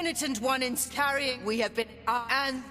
penitent one in carrying. We have been, uh, and